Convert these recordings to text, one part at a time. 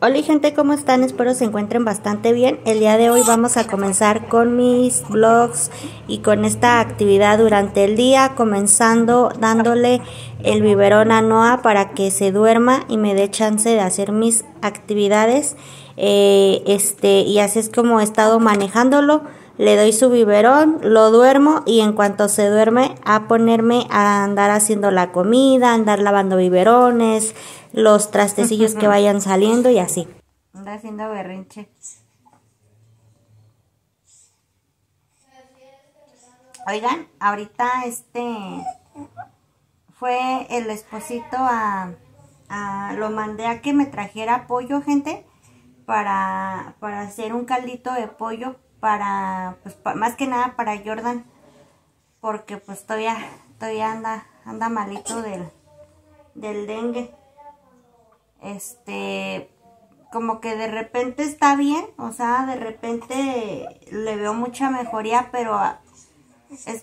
Hola gente, ¿cómo están? Espero se encuentren bastante bien. El día de hoy vamos a comenzar con mis vlogs y con esta actividad durante el día, comenzando dándole el biberón a Noah para que se duerma y me dé chance de hacer mis actividades. Eh, este, y así es como he estado manejándolo. Le doy su biberón, lo duermo y en cuanto se duerme a ponerme a andar haciendo la comida, andar lavando biberones, los trastecillos que vayan saliendo y así. Anda haciendo berrinche. Oigan, ahorita este fue el esposito a, lo mandé a que me trajera pollo, gente, para, para hacer un caldito de pollo para, pues más que nada para Jordan, porque pues todavía, todavía anda, anda malito del, del dengue este, como que de repente está bien, o sea, de repente le veo mucha mejoría, pero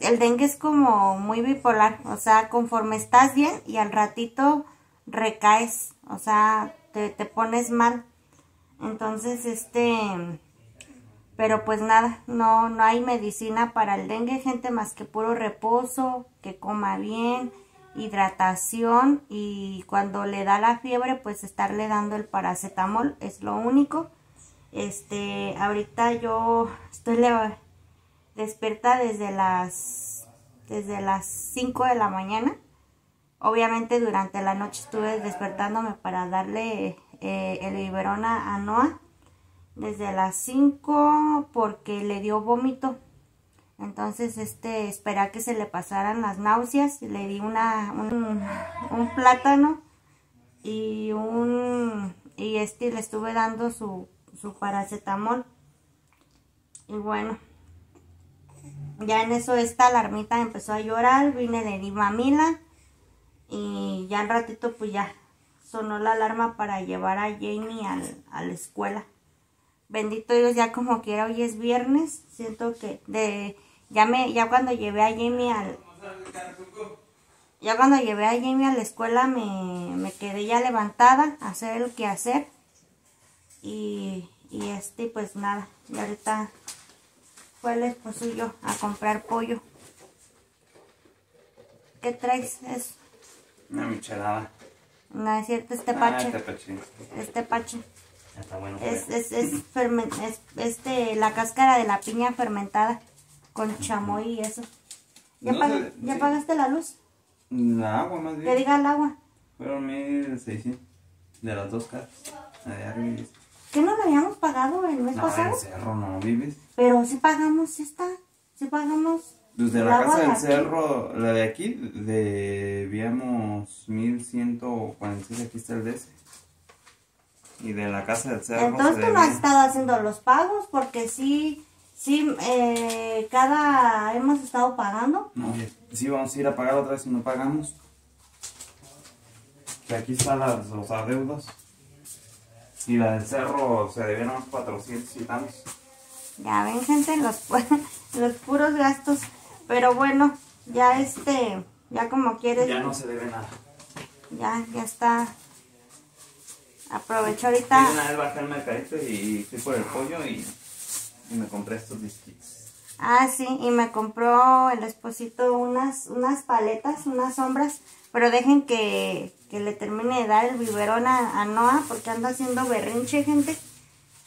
el dengue es como muy bipolar, o sea, conforme estás bien y al ratito recaes, o sea, te, te pones mal. Entonces, este, pero pues nada, no, no hay medicina para el dengue, gente, más que puro reposo, que coma bien, hidratación y cuando le da la fiebre pues estarle dando el paracetamol es lo único. Este ahorita yo estoy despierta desde las desde las 5 de la mañana. Obviamente durante la noche estuve despertándome para darle eh, el biberón a Noah desde las 5 porque le dio vómito entonces, este, esperé que se le pasaran las náuseas. Le di una, un, plátano y un, y este le estuve dando su, su paracetamol. Y bueno, ya en eso esta alarmita empezó a llorar, vine de mamila y ya un ratito pues ya sonó la alarma para llevar a Jamie al, a la escuela. Bendito Dios, ya como quiera, hoy es viernes, siento que de ya me, ya cuando llevé a Jamie al, ya cuando llevé a Jamie a la escuela me, me quedé ya levantada a hacer el que hacer. Y, y este, pues nada, y ahorita fue el esposo y yo a comprar pollo. ¿Qué traes? Es una michelada. No es cierto, este ah, pache. este pache. Este pache. Está bueno. Es, es, es, es, este, la cáscara de la piña fermentada con chamoy y eso. ¿Ya, ¿ya pagaste la luz? La agua más bien. Que diga el agua. Fueron 1600 de las dos casas. ¿Qué no la habíamos pagado el mes no, pasado? el cerro no vives. Pero si pagamos esta, si pagamos. Desde la casa del cerro, la de aquí, debíamos 1146, aquí está el DS. Y de la casa del cerro. Entonces tú no has estado haciendo los pagos porque sí Sí, eh, cada hemos estado pagando. No, sí vamos a ir a pagar otra vez si no pagamos. Que aquí están las, los adeudos. Y la del cerro se deben unos 400 y tantos. Ya ven gente, los, los puros gastos. Pero bueno, ya este, ya como quieres. Ya no se debe nada. Ya, ya está. Aprovecho ahorita. Una vez bajé el mercadito y fui por el pollo y y me compré estos disquitos. Ah, sí, y me compró el esposito unas, unas paletas, unas sombras, pero dejen que, le termine de dar el biberón a, Noah porque anda haciendo berrinche, gente.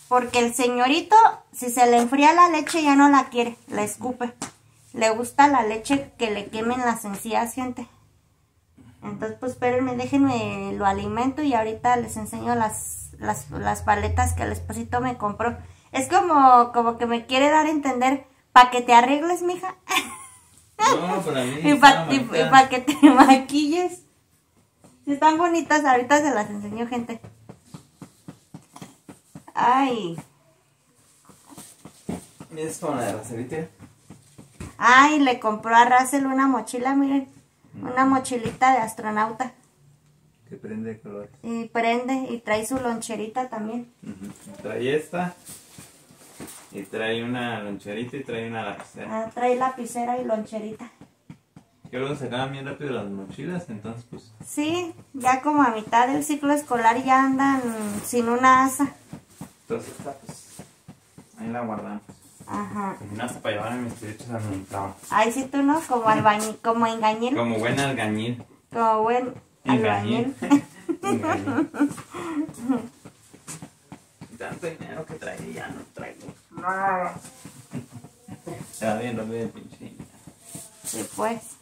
Porque el señorito, si se le enfría la leche, ya no la quiere, la escupe. Le gusta la leche que le quemen las encías, gente. Entonces, pues espérenme, déjenme lo alimento y ahorita les enseño las, las, las paletas que el esposito me compró. Es como, como que me quiere dar a entender, para que te arregles, mija. No, para mí. y para que te maquilles. Si están bonitas, ahorita se las enseño, gente. Ay. Es como la de Ay, le compró a Russell una mochila, miren. Una mochilita de astronauta. Que prende color. Y prende y trae su loncherita también. Trae esta. Y trae una loncherita y trae una lapicera. Ah, trae lapicera y loncherita. Que luego se acaban bien rápido las mochilas, entonces pues... Sí, ya como a mitad del ciclo escolar ya andan sin una asa. Entonces esta pues... Ahí la guardamos. Ajá. Asa para llevar a mis derechos a mi trabajo. Ahí sí tú, ¿no? Como albañil, como engañil. Como buen algañil. Como buen albañil. Engañil. Engañil. Tanto dinero que trae ya no traigo. Se va bien rápido el pinche. Sí, pues.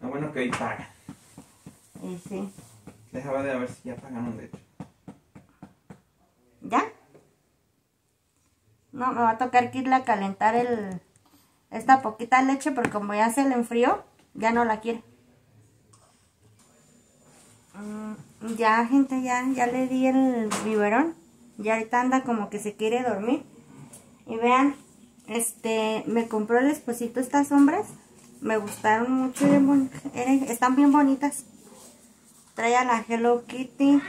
Lo bueno que hoy pagan. Y sí. Déjame de ver si ya pagaron de hecho. ¿Ya? No, me va a tocar que irle a calentar el esta poquita leche porque como ya se le enfrió, ya no la quiere. Mm, ya, gente, ya, ya le di el biberón. Ya ahorita anda como que se quiere dormir. Y vean, este, me compró el esposito estas sombras. Me gustaron mucho, eran- están bien bonitas. Trae a la Hello Kitty,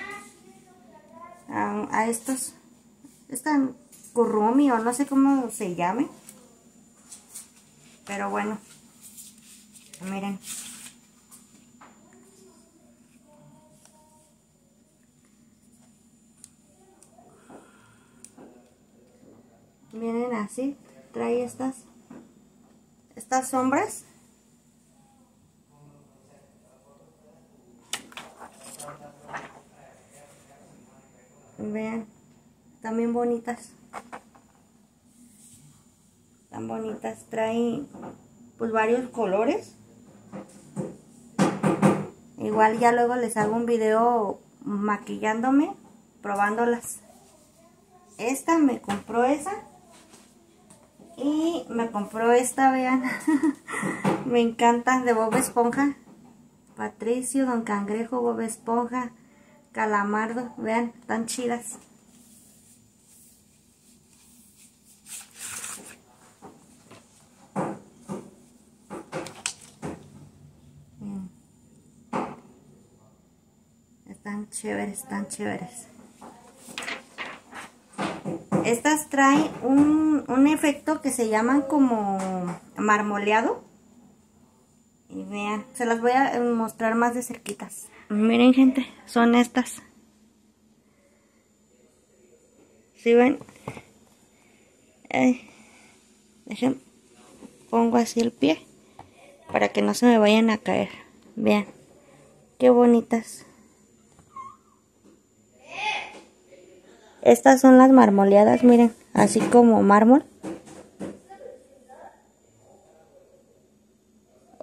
a, a estos, están Kurumi o no sé cómo se llame. Pero bueno, miren. Vienen así, trae estas, estas sombras. Vean, también bonitas. Tan bonitas, trae pues varios colores. Igual ya luego les hago un video maquillándome, probándolas. Esta me compró esa. Y me compró esta, vean. me encanta, de Bob Esponja. Patricio, Don Cangrejo, Bob Esponja, Calamardo. Vean, tan chidas. Están chéveres, están chéveres. Estas traen un, un efecto que se llaman como marmoleado. Y vean, se las voy a mostrar más de cerquitas. Miren gente, son estas. ¿Sí ven? Dejen, pongo así el pie para que no se me vayan a caer. Vean, qué bonitas. Estas son las marmoleadas, miren, así como mármol.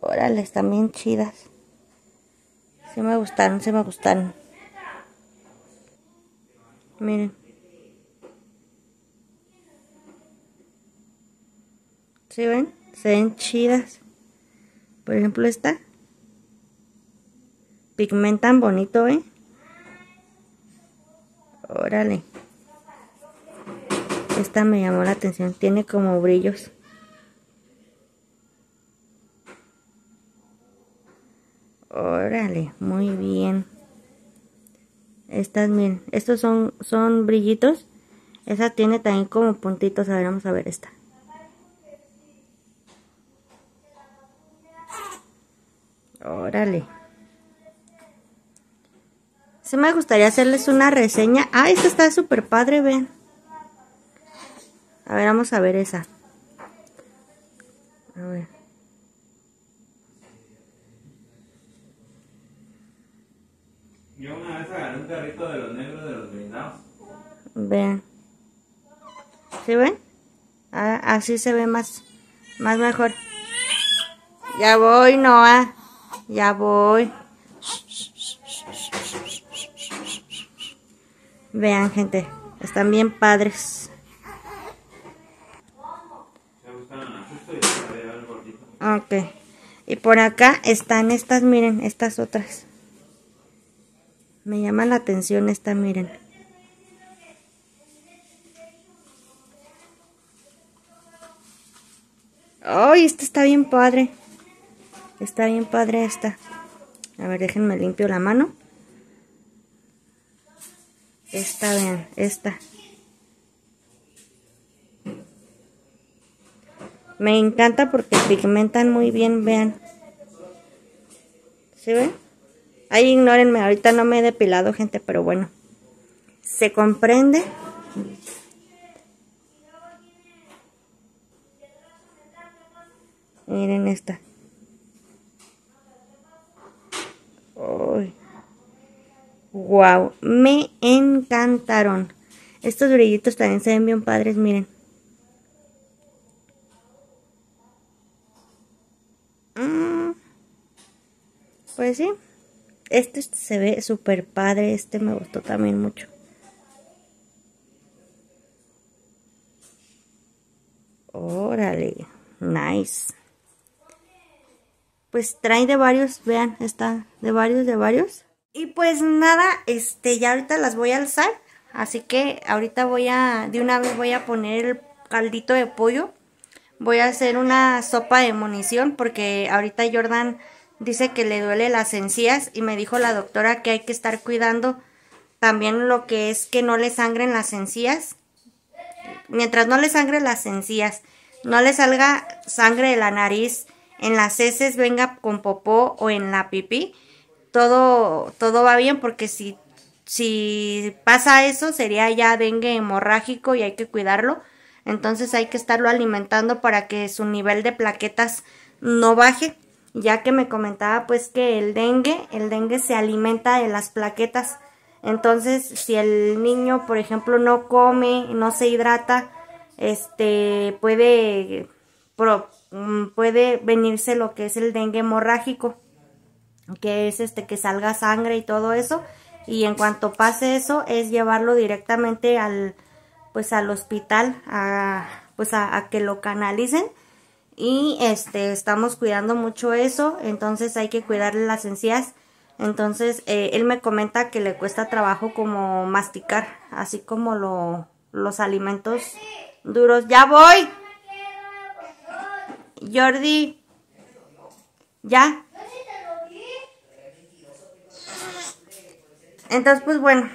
Órale, están bien chidas. Sí me gustaron, sí me gustaron. Miren. ¿Sí ven? Se ven chidas. Por ejemplo esta. Pigmentan bonito, ¿eh? Órale. Esta me llamó la atención. Tiene como brillos. Órale, muy bien. Estas, miren, estos son, son brillitos. Esa tiene también como puntitos. A ver, vamos a ver esta. Órale. Sí me gustaría hacerles una reseña. Ah, esta está súper padre, ven. A ver, vamos a ver esa. A ver. Yo una vez agarré un carrito de los negros de los blindados. Vean. ¿Sí ven? Ah, así se ve más, más mejor. Ya voy, Noah. Ya voy. Vean, gente. Están bien padres. Se buscaron a justo y se llevar el gordito. Ok. Y por acá están estas, miren, estas otras. Me llama la atención esta, miren. ¡Ay, esta está bien padre! Está bien padre esta. A ver, déjenme limpio la mano. Esta, vean, esta. Me encanta porque pigmentan muy bien, vean. ¿Se ven? Ahí ignórenme, ahorita no me he depilado, gente, pero bueno. Se comprende. Miren esta. Wow, me encantaron. Estos brillitos también se ven bien padres, miren. Pues sí. Este se ve súper padre. Este me gustó también mucho. Órale. Nice. Pues trae de varios, vean, está de varios, de varios. Y pues nada, este, ya ahorita las voy a alzar. Así que ahorita voy a, de una vez voy a poner el caldito de pollo. Voy a hacer una sopa de munición porque ahorita Jordan dice que le duele las encías y me dijo la doctora que hay que estar cuidando también lo que es que no le sangren las encías. Mientras no le sangre las encías, no le salga sangre de la nariz, en las heces venga con popó o en la pipí, todo, todo va bien porque si, si pasa eso sería ya dengue hemorrágico y hay que cuidarlo. Entonces hay que estarlo alimentando para que su nivel de plaquetas no baje. Ya que me comentaba pues que el dengue, el dengue se alimenta de las plaquetas. Entonces si el niño por ejemplo no come, no se hidrata, este puede, mm, puede venirse lo que es el dengue hemorrágico que es este que salga sangre y todo eso y en cuanto pase eso es llevarlo directamente al pues al hospital a pues a, que lo canalicen y este estamos cuidando mucho eso entonces hay que cuidarle las encías. Entonces eh, él me comenta que le cuesta trabajo como masticar así como lo, los alimentos duros. Ya voy Jordi. Ya Entonces, pues bueno,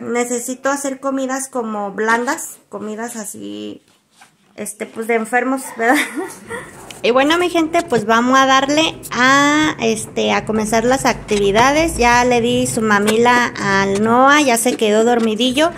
necesito hacer comidas como blandas, comidas así, este, pues de enfermos, ¿verdad? y bueno, mi gente, pues vamos a darle a, este, a comenzar las actividades. Ya le di su mamila al Noah, ya se quedó dormidillo.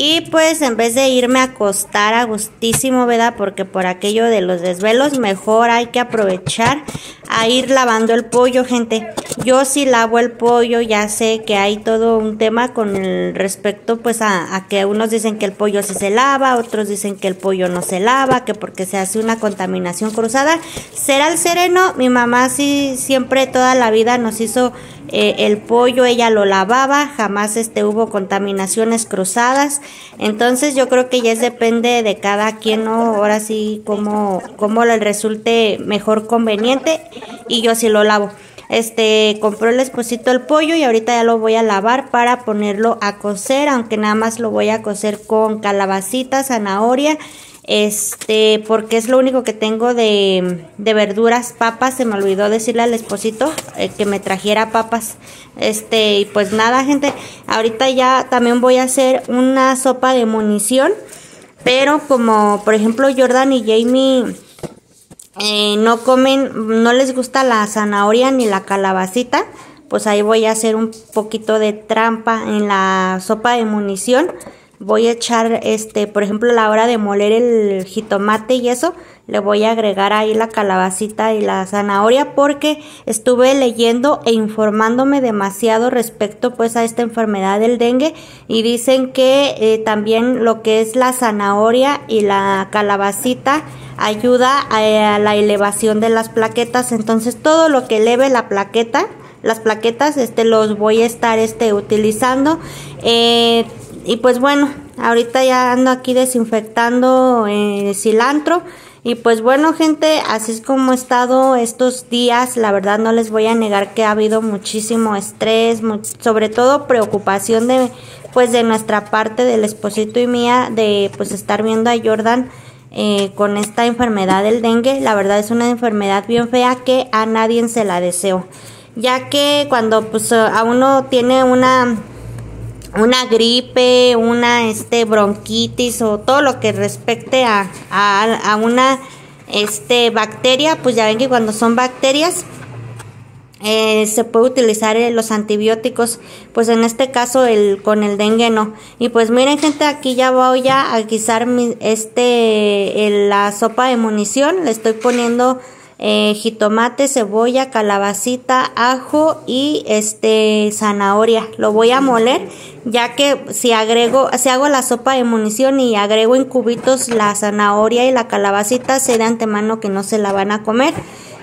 Y pues en vez de irme a acostar a gustísimo, ¿verdad? Porque por aquello de los desvelos, mejor hay que aprovechar a ir lavando el pollo, gente. Yo si lavo el pollo, ya sé que hay todo un tema con el respecto, pues a, que unos dicen que el pollo sí se lava, otros dicen que el pollo no se lava, que porque se hace una contaminación cruzada. Será el sereno, mi mamá sí siempre toda la vida nos hizo eh, el pollo ella lo lavaba, jamás este hubo contaminaciones cruzadas. Entonces yo creo que ya es depende de cada quien, ¿no? Ahora sí, cómo, le resulte mejor conveniente y yo sí lo lavo. Este, compró el esposito el pollo y ahorita ya lo voy a lavar para ponerlo a cocer, aunque nada más lo voy a cocer con calabacita, zanahoria este, porque es lo único que tengo de, de verduras, papas, se me olvidó decirle al esposito eh, que me trajera papas, este, y pues nada gente, ahorita ya también voy a hacer una sopa de munición, pero como por ejemplo Jordan y Jamie eh, no comen, no les gusta la zanahoria ni la calabacita, pues ahí voy a hacer un poquito de trampa en la sopa de munición voy a echar, este, por ejemplo, a la hora de moler el jitomate y eso, le voy a agregar ahí la calabacita y la zanahoria porque estuve leyendo e informándome demasiado respecto pues a esta enfermedad del dengue y dicen que eh, también lo que es la zanahoria y la calabacita ayuda a, la elevación de las plaquetas. Entonces todo lo que eleve la plaqueta las plaquetas este los voy a estar este utilizando eh, y pues bueno, ahorita ya ando aquí desinfectando eh, cilantro. Y pues bueno, gente, así es como he estado estos días. La verdad no les voy a negar que ha habido muchísimo estrés, sobre todo preocupación de pues de nuestra parte del esposito y mía de pues estar viendo a Jordan eh, con esta enfermedad del dengue. La verdad es una enfermedad bien fea que a nadie se la deseo. Ya que cuando pues a uno tiene una una gripe, una este bronquitis o todo lo que respecte a, a, una este bacteria, pues ya ven que cuando son bacterias eh, se puede utilizar eh, los antibióticos, pues en este caso el con el dengue no. Y pues miren gente, aquí ya voy a guisar mi, este la sopa de munición, le estoy poniendo eh, jitomate, cebolla, calabacita, ajo y este zanahoria. Lo voy a moler, ya que si agrego, si hago la sopa de munición y agrego en cubitos la zanahoria y la calabacita, sé de antemano que no se la van a comer.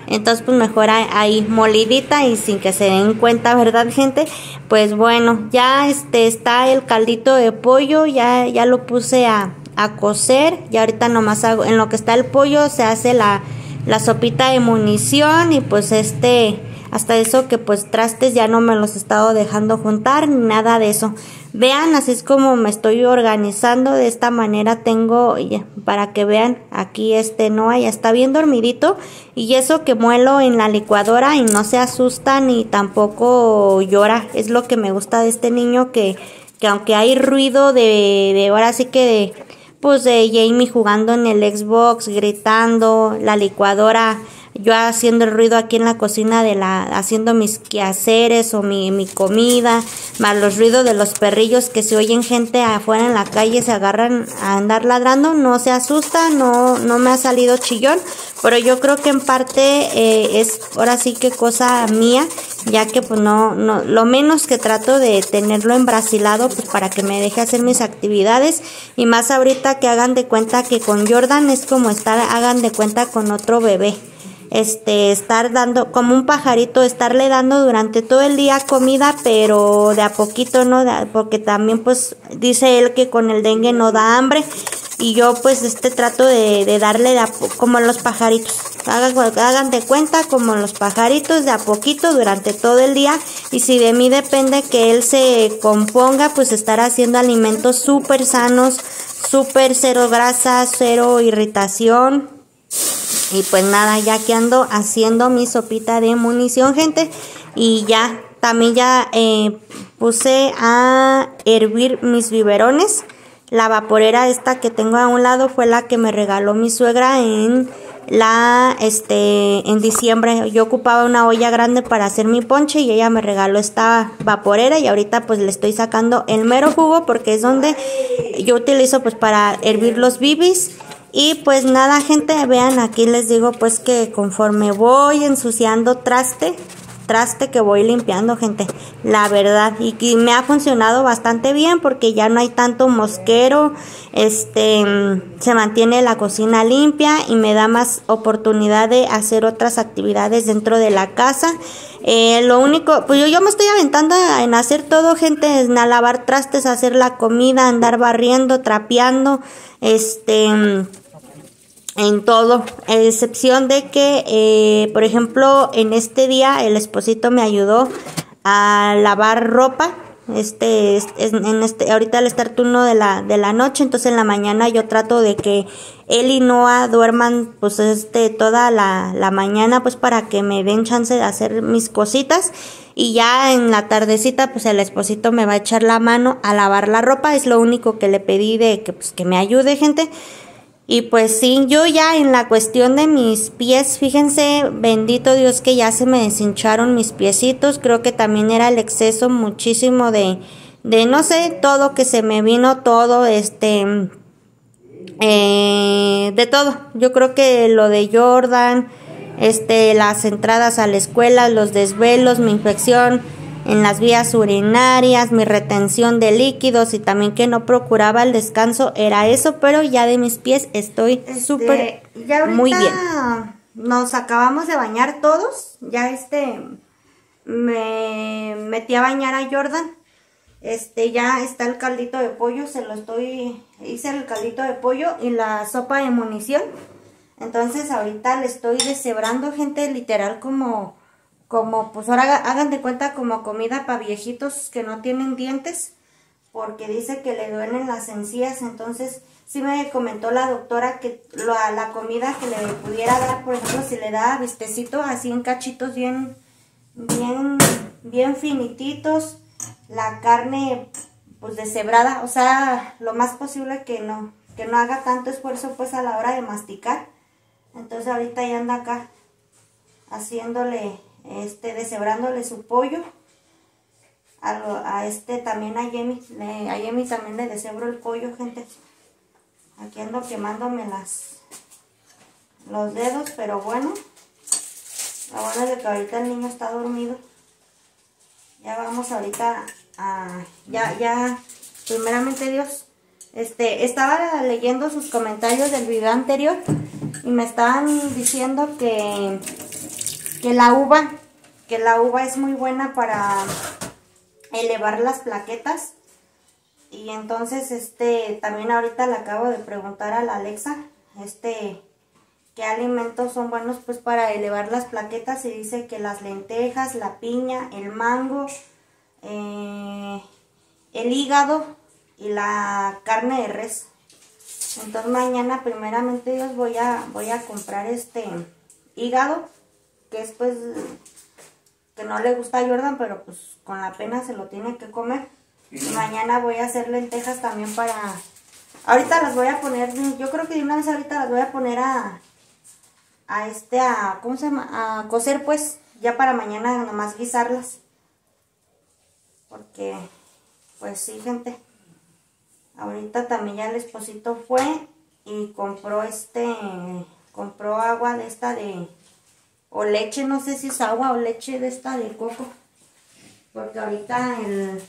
Entonces, pues mejor ahí molidita y sin que se den cuenta, ¿verdad, gente? Pues bueno, ya este está el caldito de pollo, ya, ya lo puse a, a cocer. Y ahorita nomás hago, en lo que está el pollo se hace la, la sopita de munición y pues este hasta eso que pues trastes ya no me los he estado dejando juntar ni nada de eso. Vean, así es como me estoy organizando, de esta manera tengo para que vean aquí este no ya está bien dormidito y eso que muelo en la licuadora y no se asusta ni tampoco llora, es lo que me gusta de este niño que que aunque hay ruido de, de ahora sí que de pues de Jamie jugando en el Xbox, gritando, la licuadora, yo haciendo el ruido aquí en la cocina de la, haciendo mis quehaceres o mi, mi comida, más los ruidos de los perrillos que se oyen gente afuera en la calle, se agarran a andar ladrando, no se asusta, no, no me ha salido chillón, pero yo creo que en parte eh, es ahora sí que cosa mía, ya que pues no, no, lo menos que trato de tenerlo embrasilado pues para que me deje hacer mis actividades y más ahorita que hagan de cuenta que con Jordan es como estar, hagan de cuenta con otro bebé. Este estar dando como un pajarito estarle dando durante todo el día comida pero de a poquito no porque también pues dice él que con el dengue no da hambre y yo pues este trato de, darle de a, como los pajaritos hagan, hagan de cuenta como los pajaritos de a poquito durante todo el día y si de mí depende que él se componga pues estar haciendo alimentos súper sanos súper cero grasa cero irritación y pues nada, ya que ando haciendo mi sopita de munición, gente. Y ya, también ya eh, puse a hervir mis biberones. La vaporera esta que tengo a un lado fue la que me regaló mi suegra en la este en diciembre. Yo ocupaba una olla grande para hacer mi ponche y ella me regaló esta vaporera y ahorita pues le estoy sacando el mero jugo porque es donde yo utilizo pues para hervir los bibis. Y pues nada, gente, vean, aquí les digo pues que conforme voy ensuciando traste, traste que voy limpiando, gente, la verdad, y que me ha funcionado bastante bien porque ya no hay tanto mosquero, este, se mantiene la cocina limpia y me da más oportunidad de hacer otras actividades dentro de la casa. Eh, lo único, pues yo, yo me estoy aventando en hacer todo, gente, en lavar trastes, hacer la comida, andar barriendo, trapeando, este en todo, a excepción de que, eh, por ejemplo, en este día el esposito me ayudó a lavar ropa. Este, es, en este, ahorita al estar turno de la, de la noche, entonces en la mañana yo trato de que él y Noah duerman, pues este, toda la, la mañana, pues para que me den chance de hacer mis cositas. Y ya en la tardecita, pues el esposito me va a echar la mano a lavar la ropa. Es lo único que le pedí de que, pues, que me ayude, gente. Y pues sí, yo ya en la cuestión de mis pies, fíjense, bendito Dios que ya se me deshincharon mis piecitos, creo que también era el exceso muchísimo de, de no sé, todo que se me vino todo, este, eh, de todo. Yo creo que lo de Jordan, este, las entradas a la escuela, los desvelos, mi infección, en las vías urinarias, mi retención de líquidos y también que no procuraba el descanso era eso, pero ya de mis pies estoy este, súper muy bien. Nos acabamos de bañar todos, ya este me metí a bañar a Jordan. Este ya está el caldito de pollo, se lo estoy hice el caldito de pollo y la sopa de munición. Entonces ahorita le estoy deshebrando gente literal como como pues ahora hagan de cuenta como comida para viejitos que no tienen dientes porque dice que le duelen las encías. Entonces sí me comentó la doctora que la, la comida que le pudiera dar por ejemplo si le da vistecito así en cachitos bien bien bien finititos la carne pues deshebrada o sea lo más posible que no que no haga tanto esfuerzo pues a la hora de masticar. Entonces ahorita ya anda acá haciéndole, este, deshebrándole su pollo. A, a este también a Yemi, a Yemi también le deshebro el pollo, gente. Aquí ando quemándome las, los dedos, pero bueno. Lo bueno es que ahorita el niño está dormido. Ya vamos ahorita a, ya, ya, primeramente Dios, este, estaba leyendo sus comentarios del video anterior y me estaban diciendo que, que la uva, que la uva es muy buena para elevar las plaquetas. Y entonces, este, también ahorita le acabo de preguntar a la Alexa, este, qué alimentos son buenos pues para elevar las plaquetas y dice que las lentejas, la piña, el mango, eh, el hígado y la carne de res. Entonces mañana primeramente Dios voy a, voy a comprar este hígado, que es pues que no le gusta a Jordan, pero pues con la pena se lo tiene que comer. Y mañana voy a hacer lentejas también para... Ahorita las voy a poner, yo creo que de una vez ahorita las voy a poner a, a este, a, ¿cómo se llama? A cocer pues, ya para mañana nomás guisarlas. Porque, pues sí, gente. Ahorita también ya el esposito fue y compró este, compró agua de esta de, o leche, no sé si es agua o leche de esta de coco. Porque ahorita el,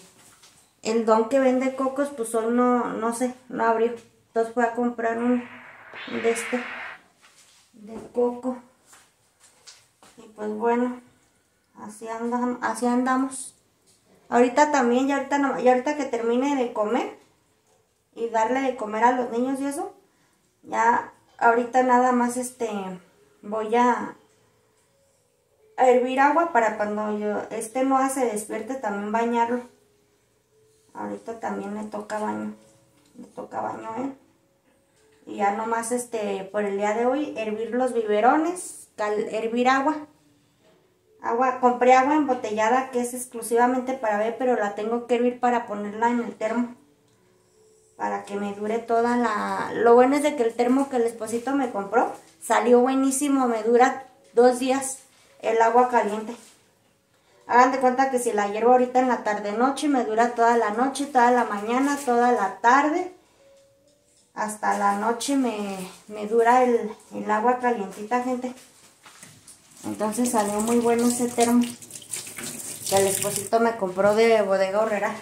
el don que vende cocos, pues hoy no, no sé, no abrió. Entonces fue a comprar un de este de coco. Y pues bueno, así andamos, así andamos. Ahorita también, ya ahorita, no, ya ahorita que termine de comer y darle de comer a los niños y eso, ya ahorita nada más este voy a, hervir agua para cuando yo este no hace despierte también bañarlo. Ahorita también le toca baño, le toca baño. ¿eh? Y ya nomás este, por el día de hoy, hervir los biberones, hervir agua. Agua, compré agua embotellada que es exclusivamente para ver, pero la tengo que hervir para ponerla en el termo. Para que me dure toda la... Lo bueno es de que el termo que el esposito me compró salió buenísimo, me dura dos días el agua caliente. Hagan de cuenta que si la hiervo ahorita en la tarde-noche, me dura toda la noche, toda la mañana, toda la tarde hasta la noche me, dura el, agua calientita, gente. Entonces salió muy bueno ese termo que el esposito me compró de bodega horrera.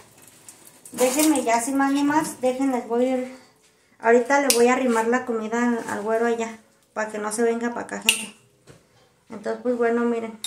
Déjenme ya sin más ni más, déjenles voy a ir. Ahorita le voy a arrimar la comida al, al güero allá, para que no se venga para acá, gente. Entonces, pues bueno, miren.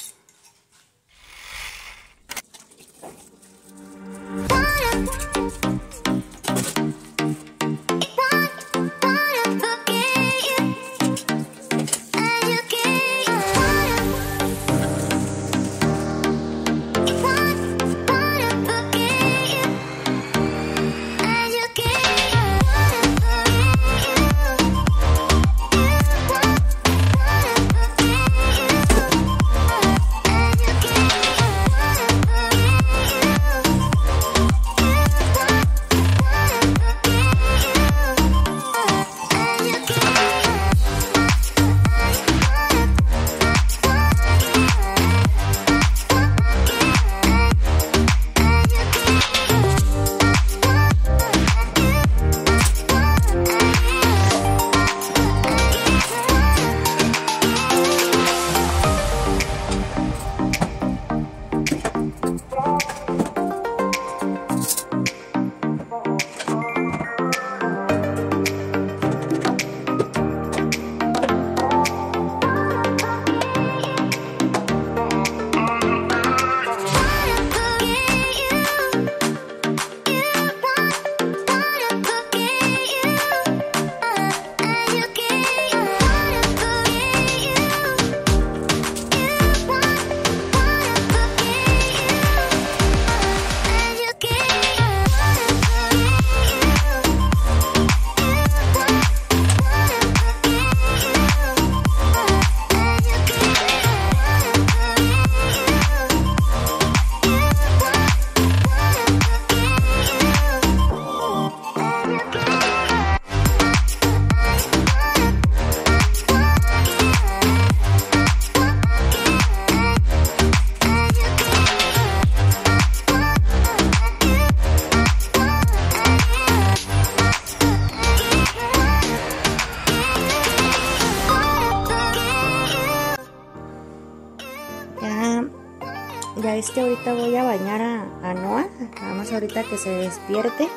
Se despierte.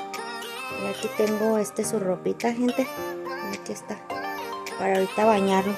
Y aquí tengo este su ropita, gente. Aquí está. Para ahorita bañarlo.